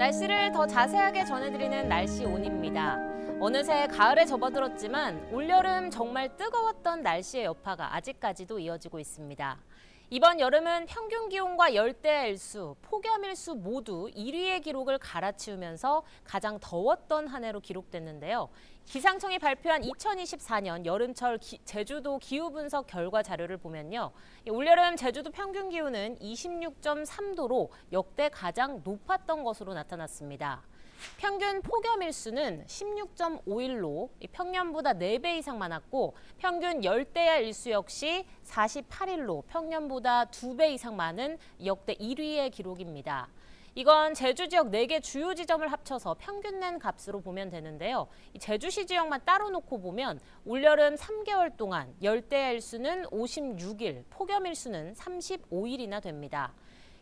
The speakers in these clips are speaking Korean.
날씨를 더 자세하게 전해드리는 날씨 온입니다. 어느새 가을에 접어들었지만 올여름 정말 뜨거웠던 날씨의 여파가 아직까지도 이어지고 있습니다. 이번 여름은 평균 기온과 열대 일수, 폭염 일수 모두 1위의 기록을 갈아치우면서 가장 더웠던 한 해로 기록됐는데요. 기상청이 발표한 2024년 여름철 기, 제주도 기후 분석 결과 자료를 보면요. 올여름 제주도 평균 기온은 26.3도로 역대 가장 높았던 것으로 나타났습니다. 평균 폭염 일수는 16.5일로 평년보다 4배 이상 많았고 평균 열대야 일수 역시 48일로 평년보다 2배 이상 많은 역대 1위의 기록입니다. 이건 제주 지역 4개 주요 지점을 합쳐서 평균 낸 값으로 보면 되는데요. 제주시 지역만 따로 놓고 보면 올여름 3개월 동안 열대야 일수는 56일, 폭염 일수는 35일이나 됩니다.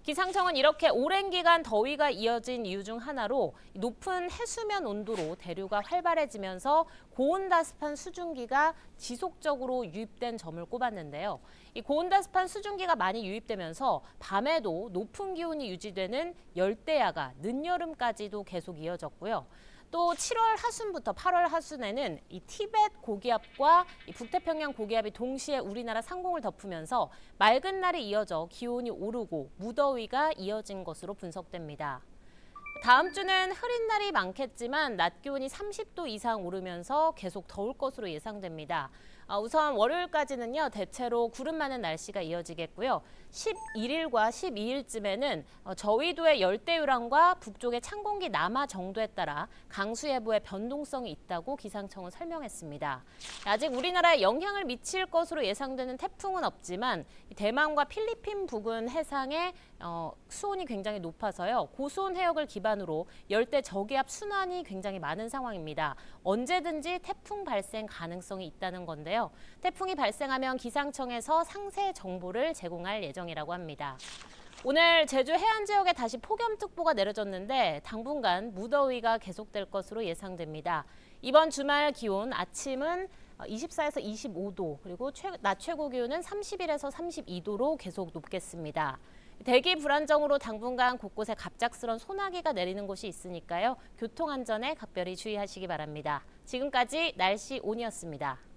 기상청은 이렇게 오랜 기간 더위가 이어진 이유 중 하나로 높은 해수면 온도로 대류가 활발해지면서 고온다습한 수증기가 지속적으로 유입된 점을 꼽았는데요. 이 고온다습한 수증기가 많이 유입되면서 밤에도 높은 기온이 유지되는 열대야가 늦여름까지도 계속 이어졌고요. 또 7월 하순부터 8월 하순에는 이 티벳 고기압과 이 북태평양 고기압이 동시에 우리나라 상공을 덮으면서 맑은 날이 이어져 기온이 오르고 무더위가 이어진 것으로 분석됩니다. 다음 주는 흐린 날이 많겠지만 낮 기온이 30도 이상 오르면서 계속 더울 것으로 예상됩니다. 아, 우선 월요일까지는요 대체로 구름 많은 날씨가 이어지겠고요. 11일과 12일쯤에는 어, 저위도의 열대우랑과 북쪽의 찬 공기 남하 정도에 따라 강수 예보의 변동성이 있다고 기상청은 설명했습니다. 아직 우리나라에 영향을 미칠 것으로 예상되는 태풍은 없지만 대만과 필리핀 부근 해상에 어, 수온이 굉장히 높아서요. 고수온 해역을 기반으로 열대 저기압 순환이 굉장히 많은 상황입니다. 언제든지 태풍 발생 가능성이 있다는 건 데요. 태풍이 발생하면 기상청에서 상세 정보를 제공할 예정이라고 합니다. 오늘 제주 해안 지역에 다시 폭염특보가 내려졌는데 당분간 무더위가 계속될 것으로 예상됩니다. 이번 주말 기온 아침은 24에서 25도 그리고 최, 낮 최고 기온은 31에서 32도로 계속 높겠습니다. 대기 불안정으로 당분간 곳곳에 갑작스런 소나기가 내리는 곳이 있으니까요. 교통안전에 각별히 주의하시기 바랍니다. 지금까지 날씨 온이었습니다.